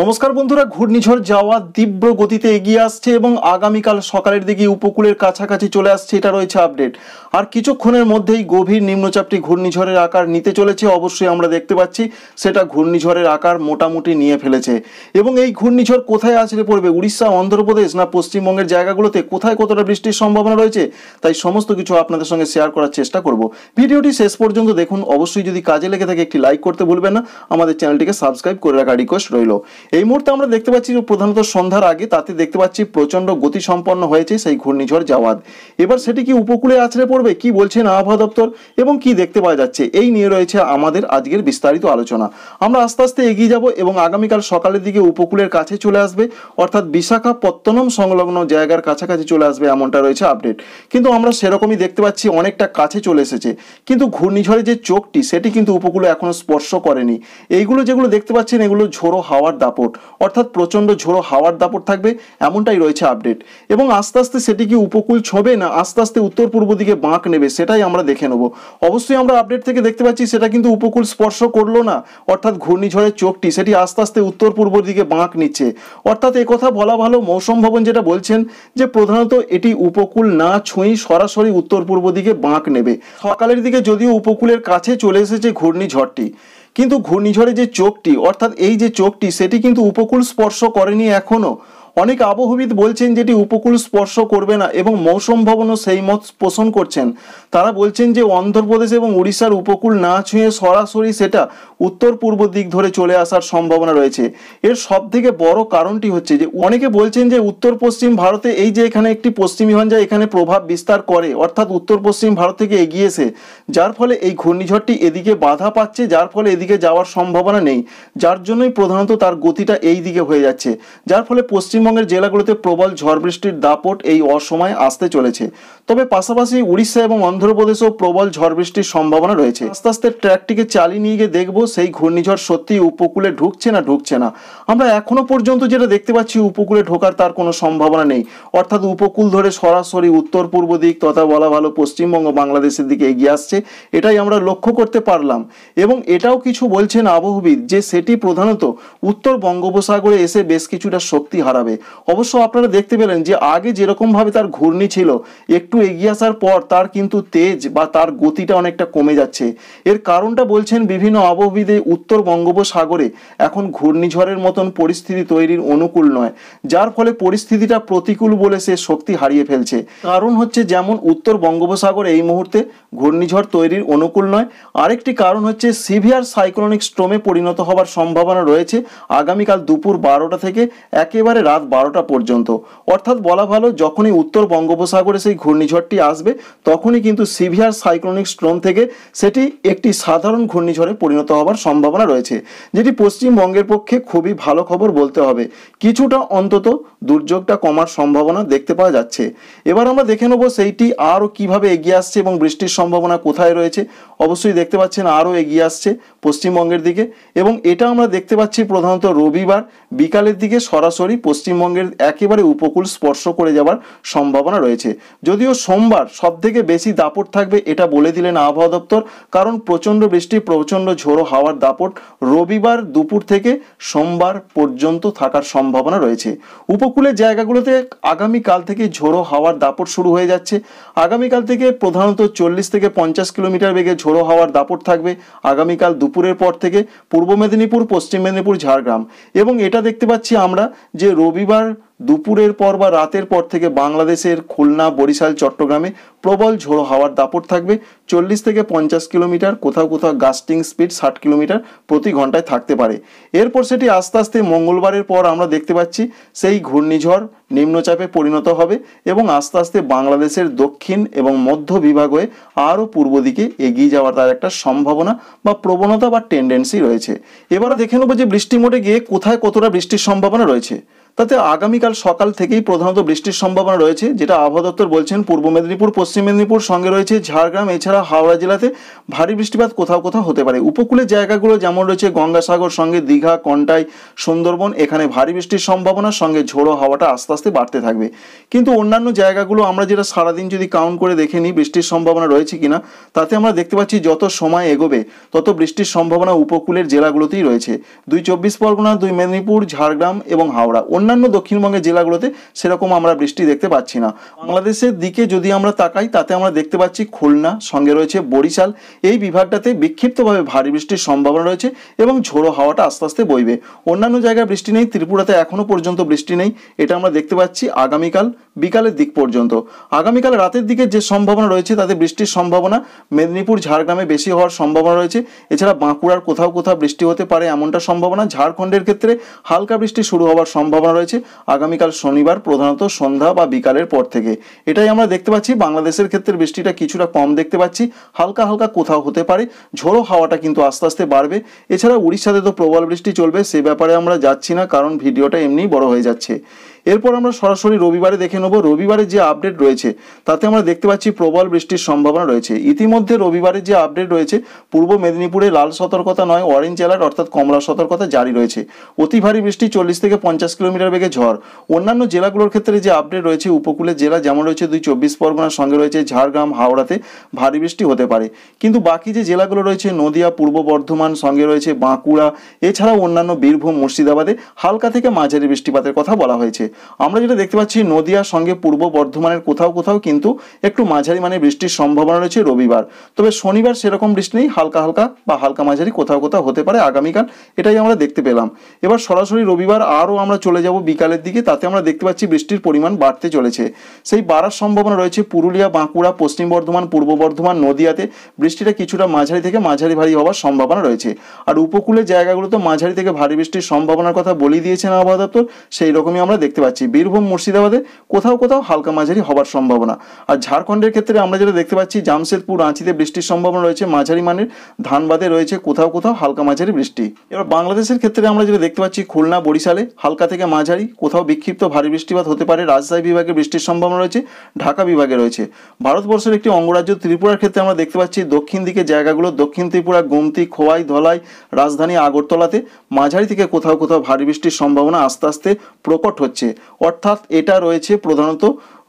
নমস্কার বন্ধুরা, ঘূর্ণিঝড় যাওয়া তীব্র গতিতে এগিয়ে আসছে এবং আগামীকাল সকালের দিকে উপকূলের কাছাকাছি চলে আসছে, এটা রয়েছে আপডেট। আর কিছুক্ষণের মধ্যেই গভীর নিম্নচাপটি ঘূর্ণিঝড়ের আকার নিতে চলেছে, অবশ্যই আমরা দেখতে পাচ্ছি, সেটা ঘূর্ণিঝড়ের আকার মোটামুটি নিয়ে ফেলেছে। এবং এই ঘূর্ণিঝড় কোথায় আসলে পড়বে, উড়িষ্যা, অন্ধ্রপ্রদেশ না পশ্চিমবঙ্গের জায়গাগুলোতে? কোথায় কতটা বৃষ্টির সম্ভাবনা রয়েছে? তাই সমস্ত কিছু আপনাদের সঙ্গে শেয়ার করার চেষ্টা করব। ভিডিওটি শেষ পর্যন্ত দেখুন, অবশ্যই যদি কাজে লেগে থাকে একটি লাইক করতে ভুলবেন না, আমাদের চ্যানেলটিকে সাবস্ক্রাইব করে রাখা রিকোয়েস্ট রইল। এই মুহূর্তে আমরা দেখতে পাচ্ছি যে প্রধানত সন্ধ্যার আগে তাতে দেখতে পাচ্ছি প্রচণ্ড গতি সম্পন্ন হয়েছে সেই ঘূর্ণিঝড় জাওয়াদ এবার সেটি কি উপকূলে আছড়ে পড়বে? কি বলছেন আবহাওয়া দপ্তর এবং কি দেখতে পাওয়া যাচ্ছে? এই নিয়ে রয়েছে আমাদের আজকের বিস্তারিত আলোচনা। আমরা আস্তে আস্তে এগিয়ে যাব এবং আগামীকাল সকালের দিকে উপকূলের কাছে চলে আসবে। অর্থাৎ বিশাখাপত্তনম সংলগ্ন জায়গার কাছাকাছি চলে আসবে এমনটা রয়েছে আপডেট। কিন্তু আমরা সেরকমই দেখতে পাচ্ছি অনেকটা কাছে চলে এসেছে। কিন্তু ঘূর্ণিঝড়ের যে চোখটি, সেটি কিন্তু উপকূলে এখনও স্পর্শ করেনি। এইগুলো যেগুলো দেখতে পাচ্ছেন, এগুলো ঝোড়ো হাওয়ার দাপট, অর্থাৎ প্রচণ্ড ঝোড়ো হাওয়ার দাপট থাকবে, এমনটাই রয়েছে আপডেট এবং আস্তে আস্তে সেটি কি উপকূল ছোবে না আস্তে আস্তে উত্তর পূর্ব দিকে বাঁক নেবে, সেটাই আমরা দেখে নেব। অবশ্যই আমরা আপডেট থেকে দেখতে পাচ্ছি, সেটা কিন্তু উপকূল স্পর্শ করল না, অর্থাৎ ঘূর্ণিঝড়ের চোখটি, সেটি আস্তে আস্তে উত্তর পূর্ব দিকে বাঁক নিচ্ছে। অর্থাৎ কথা বলা ভালো, মৌসুম ভবন যেটা বলছেন, যে প্রধানত এটি উপকূল না ছুঁই সরাসরি উত্তর পূর্ব দিকে বাঁক নেবে। সকালের দিকে যদিও উপকূলের কাছে চলে এসেছে ঘূর্ণিঝড়টি কিন্তু ঘূর্ণিঝড়ে যে চোখটি অর্থাৎ এই যে চোখটি সেটি কিন্তু উপকূল স্পর্শ করেনি এখনও অনেক আবহবিদ বলছেন যেটি উপকূল স্পর্শ করবে না এবং মৌসুম ভবনও সেই মত পোষণ করছেন। তারা বলছেন যে অন্ধ্রপ্রদেশ এবং উড়িষ্যার উপকূল না ছুঁয়ে সরাসরি সেটা উত্তর পূর্ব দিক ধরে চলে আসার সম্ভাবনা রয়েছে। এর সব থেকে বড় কারণটি হচ্ছে যে অনেকে বলছেন যে উত্তর পশ্চিম ভারতে এই যে এখানে একটি পশ্চিমী ভাঞ্জা এখানে প্রভাব বিস্তার করে, অর্থাৎ উত্তর পশ্চিম ভারত থেকে এগিয়েছে যার ফলে এই ঘূর্ণিঝড়টি এদিকে বাধা পাচ্ছে, যার ফলে এদিকে যাওয়ার সম্ভাবনা নেই। যার জন্যই প্রধানত তার গতিটা এই দিকে হয়ে যাচ্ছে। যার ফলে পশ্চিমবঙ্গের জেলাগুলোতে প্রবল ঝড় বৃষ্টির দাপট এই অসময়ে আসতে চলেছে। তবে পাশাপাশি উড়িষ্যা এবং অন্ধ্রপ্রদেশেও প্রবল ঝড় বৃষ্টির সম্ভাবনা রয়েছে। আস্তে আস্তে ট্র্যাকটিকে চালিয়ে নিয়ে গিয়ে দেখব সেই ঘূর্ণিঝড় সত্যি উপকূলে ঢুকছে না ঢুকছে না। আমরা এখনও পর্যন্ত যেটা দেখতে পাচ্ছি উপকূলে ঢোকার তার কোনো সম্ভাবনা নেই। অর্থাৎ উপকূল ধরে সরাসরি উত্তর পূর্ব দিক তথা বলা ভালো পশ্চিমবঙ্গ বাংলাদেশের দিকে এগিয়ে আসছে, এটাই আমরা লক্ষ্য করতে পারলাম। এবং এটাও কিছু বলছেন আবহবিদ যে সেটি প্রধানত উত্তর বঙ্গোপসাগরে এসে বেশ কিছুটা শক্তি হারাবে। অবশ্য আপনারা দেখতে পেলেন যে আগে যেরকমভাবে তার ঘূর্ণি ছিল, একটু এগিয়ে আসার পর তার কিন্তু তেজ বা তার গতিটা অনেকটা কমে যাচ্ছে। এর কারণটা বলছেন বিভিন্ন আবহবিদে উত্তর বঙ্গোপসাগরে এখন ঘূর্ণিঝড়ের মতন পরিস্থিতি তৈরির অনুকূল নয়, যার ফলে পরিস্থিতিটা প্রতিকূল বলে সে শক্তি হারিয়ে ফেলছে। কারণ হচ্ছে যেমন উত্তর বঙ্গোপসাগর এই মুহূর্তে ঘূর্ণিঝড় তৈরির অনুকূল নয়, আরেকটি কারণ হচ্ছে সিভিয়ার সাইক্লোনিক স্ট্রোমে পরিণত হওয়ার সম্ভাবনা রয়েছে। আগামীকাল দুপুর বারোটা থেকে একেবারে রাত বারোটা পর্যন্ত। অর্থাৎ বলা ভালো, যখনই উত্তর বঙ্গোপসাগরে সেই ঘূর্ণিঝড়টি আসবে, তখনই কিন্তু সিভিয়ার সাইক্লোনিক স্ট্রোম থেকে সেটি একটি সাধারণ ঘূর্ণিঝড়ে পরিণত হওয়ার সম্ভাবনা রয়েছে, যেটি পশ্চিমবঙ্গের পক্ষে খুবই ভালো খবর বলতে হবে। কিছুটা অন্তত দুর্যোগটা কমার সম্ভাবনা দেখতে পাওয়া যাচ্ছে। এবার আমরা দেখে নেব সেইটি আরও কীভাবে এগিয়ে আসছে এবং বৃষ্টির সম্ভাবনা কোথায় রয়েছে। অবশ্যই দেখতে পাচ্ছেন আরও এগিয়ে আসছে পশ্চিমবঙ্গের দিকে এবং এটা আমরা দেখতে পাচ্ছি প্রধানত রবিবার বিকালের দিকে সরাসরি পশ্চিমবঙ্গের একেবারে উপকূল স্পর্শ করে যাওয়ার সম্ভাবনা রয়েছে। যদিও সোমবার সব থেকে বেশি দাপট থাকবে এটা বলে দিলেন আবহাওয়া দপ্তর, কারণ প্রচণ্ড বৃষ্টি, প্রচণ্ড ঝোড়ো হাওয়ার দাপট রবিবার দুপুর থেকে সোমবার পর্যন্ত থাকার সম্ভাবনা রয়েছে। উপকূলের জায়গাগুলোতে আগামীকাল থেকে ঝোড়ো হাওয়ার দাপট শুরু হয়ে যাচ্ছে। আগামীকাল থেকে প্রধানত চল্লিশ থেকে পঞ্চাশ কিলোমিটার বেগে ঝোড়ো হাওয়ার দাপট থাকবে। আগামীকাল দুপুরের পর থেকে পূর্ব মেদিনীপুর, পশ্চিম মেদিনীপুর, ঝাড়গ্রাম। এবং এটা দেখতে পাচ্ছি আমরা যে রবিবার দুপুরের পর বা রাতের পর থেকে বাংলাদেশের খুলনা বরিশাল চট্টগ্রামে প্রবল ঝোড়ো হাওয়ার দাপট থাকবে। চল্লিশ থেকে পঞ্চাশ কিলোমিটার, কোথাও কোথাও গাস্টিং স্পিড ষাট কিলোমিটার প্রতি ঘন্টায় থাকতে পারে। এরপর সেটি আস্তে আস্তে মঙ্গলবারের পর আমরা দেখতে পাচ্ছি, সেই ঘূর্ণিঝড় নিম্নচাপে পরিণত হবে এবং আস্তে আস্তে বাংলাদেশের দক্ষিণ এবং মধ্য বিভাগ হয়ে আরও পূর্ব দিকে এগিয়ে যাওয়ার তার একটা সম্ভাবনা বা প্রবণতা বা টেন্ডেন্সি রয়েছে। এবারে দেখে নেব যে বৃষ্টি মোটে গিয়ে কোথায় কতটা বৃষ্টির সম্ভাবনা রয়েছে। তাতে আগামীকাল সকাল থেকেই প্রধানত বৃষ্টির সম্ভাবনা রয়েছে, যেটা আবহাওয়া দপ্তর বলছেন পূর্ব মেদিনীপুর, পশ্চিম পশ্চিম মেদিনীপুর সঙ্গে রয়েছে ঝাড়গ্রাম, এছাড়া হাওড়া জেলাতে ভারী বৃষ্টিপাত কোথাও কোথাও হতে পারে। উপকূলের জায়গাগুলো যেমন রয়েছে গঙ্গাসাগর, সঙ্গে দীঘা, কন্টাই, সুন্দরবন, এখানে ভারী বৃষ্টির সম্ভাবনা, সঙ্গে ঝোড়ো হাওয়াটা আস্তে আস্তে বাড়তে থাকবে। কিন্তু অন্যান্য জায়গাগুলো আমরা যেটা সারাদিন যদি কাউন্ট করে দেখে নিই, বৃষ্টির সম্ভাবনা রয়েছে কিনা, তাতে আমরা দেখতে পাচ্ছি যত সময় এগোবে, তত বৃষ্টির সম্ভাবনা উপকূলের জেলাগুলোতেই রয়েছে। দুই চব্বিশ পরগনা, দুই মেদিনীপুর, ঝাড়গ্রাম এবং হাওড়া। অন্যান্য দক্ষিণবঙ্গের জেলাগুলোতে সেরকম আমরা বৃষ্টি দেখতে পাচ্ছি না। বাংলাদেশের দিকে যদি আমরা তাকাই তাতে আমরা দেখতে পাচ্ছি খুলনা, সঙ্গে রয়েছে বরিশাল। এই বিভাগটাতে বিক্ষিপ্তভাবে ভারী বৃষ্টির সম্ভাবনা রয়েছে এবং ঝোড়ো হাওয়াটা আস্তে আস্তে বইবে। অন্যান্য জায়গায় বৃষ্টি নেই, ত্রিপুরাতে এখনও পর্যন্ত বৃষ্টি নেই। এটা আমরা দেখতে পাচ্ছি আগামীকাল, বিকালের দিক পর্যন্ত। আগামীকাল রাতের দিকে যে সম্ভাবনা রয়েছে, তাতে বৃষ্টির সম্ভাবনা মেদিনীপুর, ঝাড়গ্রামে বেশি হওয়ার সম্ভাবনা রয়েছে। এছাড়া বাঁকুড়ার কোথাও কোথাও বৃষ্টি হতে পারে এমনটা সম্ভাবনা। ঝাড়খণ্ডের ক্ষেত্রে হালকা বৃষ্টি শুরু হওয়ার সম্ভাবনা রয়েছে। আগামীকাল শনিবার প্রধানত সন্ধ্যা বা বিকালের পর থেকে। এটাই আমরা দেখতে পাচ্ছি বাংলাদেশের ক্ষেত্রে বৃষ্টিটা কিছুটা কম দেখতে পাচ্ছি। হালকা হালকা কোথাও হতে পারে। ঝোড়ো হাওয়াটা কিন্তু আস্তে আস্তে বাড়বে। এছাড়া উড়িষ্যাতে তো প্রবল বৃষ্টি চলবে, সে ব্যাপারে আমরা যাচ্ছি না, কারণ ভিডিওটা এমনি বড় হয়ে যাচ্ছে। এরপর আমরা সরাসরি রবিবারে দেখে নেব, রবিবারে যে আপডেট রয়েছে, তাতে আমরা দেখতে পাচ্ছি প্রবল বৃষ্টির সম্ভাবনা রয়েছে। ইতিমধ্যে রবিবারে যে আপডেট রয়েছে, পূর্ব মেদিনীপুরে লাল সতর্কতা নয় অরেঞ্জ অ্যালার্ট অর্থাৎ কমলা সতর্কতা জারি রয়েছে। অতি ভারী বৃষ্টি চল্লিশ থেকে পঞ্চাশ কিলোমিটার বেগে ঝড়। অন্যান্য জেলাগুলোর ক্ষেত্রে যে আপডেট রয়েছে উপকূলের জেলা যেমন রয়েছে দুই চব্বিশ পরগনার সঙ্গে রয়েছে, ঝাড়গ্রাম, হাওড়াতে ভারী বৃষ্টি হতে পারে। কিন্তু বাকি যে জেলাগুলো রয়েছে, নদিয়া, পূর্ব বর্ধমান সঙ্গে রয়েছে বাঁকুড়া, এছাড়াও অন্যান্য বীরভূম, মুর্শিদাবাদে হালকা থেকে মাঝারি বৃষ্টিপাতের কথা বলা হয়েছে। আমরা যেটা দেখতে পাচ্ছি, নদিয়ার সঙ্গে পূর্ব বর্ধমানের কোথাও কোথাও কিন্তু একটু মাঝারি মানে বৃষ্টির সম্ভাবনা রয়েছে রবিবার। তবে শনিবার সেরকম বৃষ্টি নেই, হালকা হালকা বা হালকা মাঝারি কোথাও কোথাও হতে পারে আগামীকাল, এটাই আমরা দেখতে পেলাম। এবার সরাসরি রবিবার আরও আমরা চলে যাব বিকালের দিকে, তাতে আমরা দেখতে পাচ্ছি বৃষ্টির পরিমাণ বাড়তে চলেছে। সেই বাড়ার সম্ভাবনা রয়েছে পুরুলিয়া, বাঁকুড়া, পশ্চিম বর্ধমান, পূর্ব বর্ধমান, নদিয়াতে। বৃষ্টিটা কিছুটা মাঝারি থেকে মাঝারি ভারী হওয়ার সম্ভাবনা রয়েছে। আর উপকূলের জায়গাগুলোতে মাঝারি থেকে ভারী বৃষ্টির সম্ভাবনার কথা বলেই দিয়েছেন আবহাওয়া দপ্তর, সেই রকমই আমরা দেখতে পাচ্ছি বীরভূম, মুর্শিদাবাদে কোথাও কোথাও হালকা মাঝারি হবার সম্ভাবনা। আর ঝাড়খণ্ডের ক্ষেত্রে আমরা যেটা দেখতে পাচ্ছি, জামশেদপুর, রাঁচিতে বৃষ্টির সম্ভাবনা রয়েছে, মাঝারি মানের ধানবাদে রয়েছে, কোথাও কোথাও হালকা মাঝারি বৃষ্টি। এবার বাংলাদেশের ক্ষেত্রে আমরা যেটা দেখতে পাচ্ছি, খুলনা, বরিশালে হালকা থেকে মাঝারি, কোথাও বিক্ষিপ্ত ভারী বৃষ্টিপাত হতে পারে, রাজশাহী বিভাগে বৃষ্টির সম্ভাবনা রয়েছে, ঢাকা বিভাগে রয়েছে। ভারতবর্ষের একটি অঙ্গরাজ্য ত্রিপুরার ক্ষেত্রে আমরা দেখতে পাচ্ছি, দক্ষিণ দিকে জায়গাগুলো, দক্ষিণ ত্রিপুরা, গোমতি, খোয়াই, ধলাই, রাজধানী আগরতলাতে মাঝারি থেকে কোথাও কোথাও ভারী বৃষ্টির সম্ভাবনা আস্তে আস্তে প্রকট হচ্ছে। অর্থাৎ এটা রয়েছে প্রধানত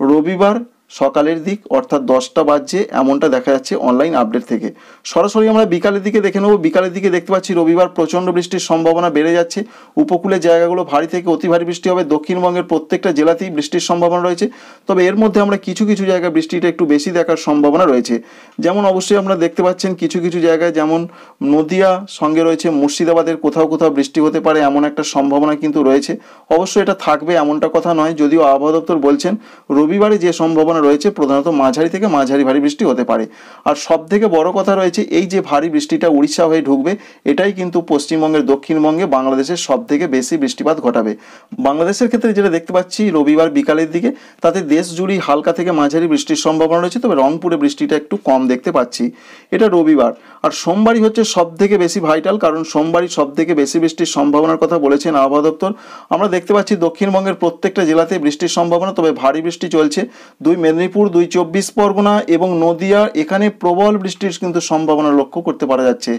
রবিবার সকালের দিক অর্থাৎ দশটা বাজছে, এমনটা দেখা যাচ্ছে অনলাইন আপডেট থেকে। সরাসরি আমরা বিকালের দিকে দেখে নেব। বিকালের দিকে দেখতে পাচ্ছি রবিবার প্রচণ্ড বৃষ্টির সম্ভাবনা বেড়ে যাচ্ছে। উপকূলের জায়গাগুলো ভারী থেকে অতি ভারী বৃষ্টি হবে। দক্ষিণবঙ্গের প্রত্যেকটা জেলাতেই বৃষ্টির সম্ভাবনা রয়েছে। তবে এর মধ্যে আমরা কিছু কিছু জায়গায় বৃষ্টিটা একটু বেশি দেখার সম্ভাবনা রয়েছে। যেমন অবশ্যই আমরা দেখতে পাচ্ছেন কিছু কিছু জায়গায় যেমন নদিয়া, সঙ্গে রয়েছে মুর্শিদাবাদের কোথাও কোথাও বৃষ্টি হতে পারে এমন একটা সম্ভাবনা কিন্তু রয়েছে। অবশ্যই এটা থাকবে এমনটা কথা নয়। যদিও আবহাওয়া দপ্তর বলছেন, রবিবারে যে সম্ভাবনা রয়েছে, প্রধানত মাঝারি থেকে মাঝারি ভারী বৃষ্টি হতে পারে। আর সব থেকে বড় কথা রয়েছে, এই যে ভারী বৃষ্টিটা উড়িষ্যা হয়ে ঢুকবে, এটাই কিন্তু পশ্চিমবঙ্গের, দক্ষিণবঙ্গে বাংলাদেশের সব থেকে বেশি বৃষ্টিপাত ঘটাবে। বাংলাদেশের ক্ষেত্রে যেটা দেখতে পাচ্ছি, রবিবার বিকালের দিকে তাতে দেশ জুড়েই হালকা থেকে মাঝারি বৃষ্টির সম্ভাবনা রয়েছে, তবে রংপুরে বৃষ্টিটা একটু কম দেখতে পাচ্ছি। এটা রবিবার। আর সোমবারই হচ্ছে সব থেকে বেশি ভাইটাল কারণ সোমবারই সব থেকে বেশি বৃষ্টির সম্ভাবনার কথা বলেছেন আবহাওয়া দপ্তর। আমরা দেখতে পাচ্ছি দক্ষিণবঙ্গের প্রত্যেকটা জেলাতে বৃষ্টির সম্ভাবনা, তবে ভারী বৃষ্টি চলছে। দুই মেদিনীপুর, দুই চব্বিশ পরগনা এবং নদিয়া। এখানে প্রবল বৃষ্টির কিন্তু সম্ভাবনা লক্ষ্য করতে পারা যাচ্ছে।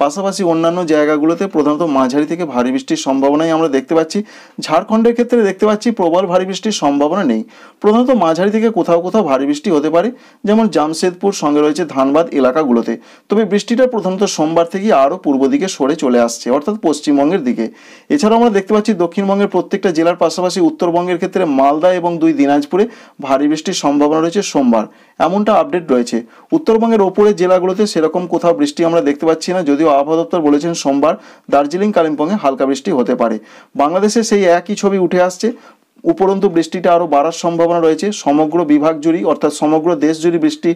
পাশাপাশি অন্যান্য জায়গাগুলোতে প্রধানত মাঝারি থেকে ভারী বৃষ্টির সম্ভাবনাই আমরা দেখতে পাচ্ছি। ঝাড়খণ্ডের ক্ষেত্রে দেখতে পাচ্ছি প্রবল ভারী বৃষ্টির সম্ভাবনা নেই। প্রধানত মাঝারি থেকে কোথাও কোথাও ভারী বৃষ্টি হতে পারে, যেমন জামশেদপুর, সঙ্গে রয়েছে ধানবাদ এলাকাগুলোতে। তবে বৃষ্টিটা প্রধানত সোমবার থেকে আরও পূর্ব দিকে সরে চলে আসছে, অর্থাৎ পশ্চিমবঙ্গের দিকে। এছাড়াও আমরা দেখতে পাচ্ছি দক্ষিণবঙ্গের প্রত্যেকটা জেলার পাশাপাশি উত্তরবঙ্গের ক্ষেত্রে মালদা এবং দুই দিনাজপুরে ভারী বৃষ্টির সম্ভাবনা রয়েছে সোমবার। এমনটা আপডেট রয়েছে। উত্তরবঙ্গের ওপরের জেলাগুলোতে সেরকম কোথাও বৃষ্টি আমরা দেখতে পাচ্ছি না, যদিও আবহাওয়া দপ্তর বলেছেন সোমবার দার্জিলিং, কালিম্পংয়ে হালকা বৃষ্টি হতে পারে। বাংলাদেশে সেই একই ছবি উঠে আসছে। উপরন্তু বৃষ্টিটা আরও বাড়ার সম্ভাবনা রয়েছে। সমগ্র বিভাগ জুড়ি অর্থাৎ সমগ্র দেশ জুড়ে বৃষ্টি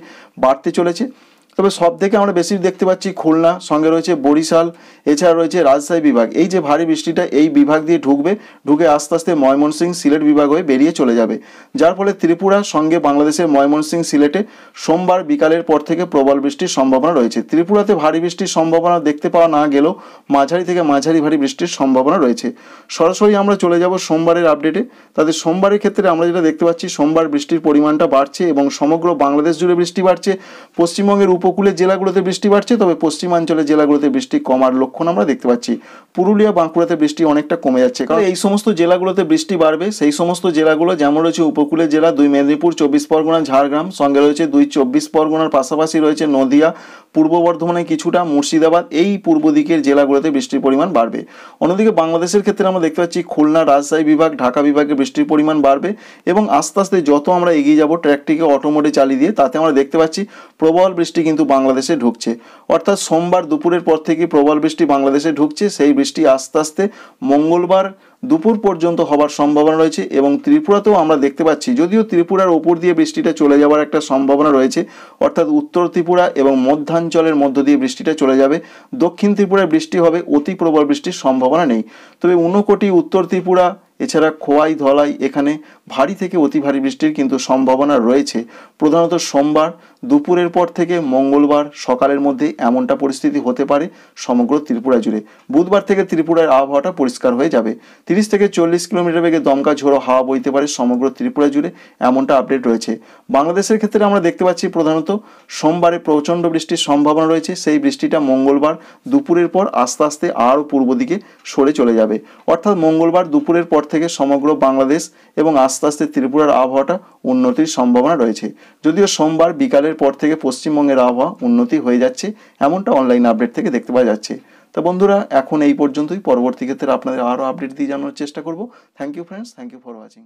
বাড়তে চলেছে। তবে সব থেকে আমরা বেশি দেখতে পাচ্ছি খুলনা, সঙ্গে রয়েছে বরিশাল, এছাড়া রয়েছে রাজশাহী বিভাগ। এই যে ভারী বৃষ্টিটা এই বিভাগ দিয়ে ঢুকবে, ঢুকে আস্তে আস্তে ময়মনসিংহ সিলেট বিভাগ হয়ে বেরিয়ে চলে যাবে। যার ফলে ত্রিপুরা, সঙ্গে বাংলাদেশের ময়মনসিংহ সিলেটে সোমবার বিকালের পর থেকে প্রবল বৃষ্টির সম্ভাবনা রয়েছে। ত্রিপুরাতে ভারী বৃষ্টির সম্ভাবনা দেখতে পাওয়া না গেলেও মাঝারি থেকে মাঝারি ভারী বৃষ্টির সম্ভাবনা রয়েছে। সরাসরি আমরা চলে যাব সোমবারের আপডেটে। তাদের সোমবারের ক্ষেত্রে আমরা যেটা দেখতে পাচ্ছি, সোমবার বৃষ্টির পরিমাণটা বাড়ছে এবং সমগ্র বাংলাদেশ জুড়ে বৃষ্টি বাড়ছে। পশ্চিমবঙ্গের উপকূলের জেলাগুলোতে বৃষ্টি বাড়ছে, তবে পশ্চিমাঞ্চলের জেলাগুলোতে বৃষ্টি কমার লক্ষণ আমরা দেখতে পাচ্ছি। পুরুলিয়া, বাঁকুড়াতে বৃষ্টি অনেকটা কমে যাচ্ছে। কারণ এই সমস্ত জেলাগুলোতে বৃষ্টি বাড়বে, সেই সমস্ত জেলাগুলো যেমন রয়েছে উপকূলের জেলা, দুই মেদিনীপুর, চব্বিশ পরগনা, ঝাড়গ্রাম, সঙ্গে রয়েছে দুই চব্বিশ পরগনার পাশাপাশি রয়েছে নদিয়া, পূর্ব বর্ধমানে কিছুটা মুর্শিদাবাদ, এই পূর্ব দিকের জেলাগুলোতে বৃষ্টির পরিমাণ বাড়বে। অন্যদিকে বাংলাদেশের ক্ষেত্রে আমরা দেখতে পাচ্ছি খুলনা, রাজশাহী বিভাগ, ঢাকা বিভাগে বৃষ্টির পরিমাণ বাড়বে এবং আস্তে আস্তে যত আমরা এগিয়ে যাব ট্র্যাকটিকে অটোমোটে চালিয়ে দিয়ে, তাতে আমরা দেখতে পাচ্ছি প্রবল বৃষ্টি কিন্তু বাংলাদেশে ঢুকছে। অর্থাৎ সোমবার দুপুরের পর থেকে প্রবল বৃষ্টি বাংলাদেশে ঢুকছে। সেই বৃষ্টি আস্তে আস্তে মঙ্গলবার দুপুর পর্যন্ত হবার সম্ভাবনা রয়েছে এবং ত্রিপুরাতেও আমরা দেখতে পাচ্ছি, যদিও ত্রিপুরার ওপর দিয়ে বৃষ্টিটা চলে যাওয়ার একটা সম্ভাবনা রয়েছে, অর্থাৎ উত্তর ত্রিপুরা এবং মধ্যাঞ্চলের মধ্য দিয়ে বৃষ্টিটা চলে যাবে। দক্ষিণ ত্রিপুরায় বৃষ্টি হবে, অতি প্রবল বৃষ্টির সম্ভাবনা নেই। তবে ঊনকোটি উত্তর ত্রিপুরা, এছাড়া খোয়াই ধলাই এখানে ভারী থেকে অতি ভারী বৃষ্টির কিন্তু সম্ভাবনা রয়েছে। প্রধানত সোমবার দুপুরের পর থেকে মঙ্গলবার সকালের মধ্যে এমনটা পরিস্থিতি হতে পারে সমগ্র ত্রিপুরা জুড়ে। বুধবার থেকে ত্রিপুরার আবহাওয়াটা পরিষ্কার হয়ে যাবে। তিরিশ থেকে চল্লিশ কিলোমিটার বেগে দমকা ঝোড়ো হাওয়া বইতে পারে সমগ্র ত্রিপুরা জুড়ে এমনটা আপডেট রয়েছে। বাংলাদেশের ক্ষেত্রে আমরা দেখতে পাচ্ছি প্রধানত সোমবারে প্রচণ্ড বৃষ্টির সম্ভাবনা রয়েছে। সেই বৃষ্টিটা মঙ্গলবার দুপুরের পর আস্তে আস্তে আরও পূর্ব দিকে সরে চলে যাবে। অর্থাৎ মঙ্গলবার দুপুরের পর থেকে সমগ্র বাংলাদেশ এবং আস্তে আস্তে ত্রিপুরার আবহাওয়াটা উন্নতির সম্ভাবনা রয়েছে। যদিও সোমবার বিকালের পর থেকে পশ্চিমবঙ্গের আবহাওয়া উন্নতি হয়ে যাচ্ছে, এমনটা অনলাইন আপডেট থেকে দেখতে পাওয়া যাচ্ছে। তো বন্ধুরা, এখন এই পর্যন্তই। পরবর্তী ক্ষেত্রে আপনাদের আরও আপডেট দিয়ে জানানোর চেষ্টা করব। Thank you friends thank you for watching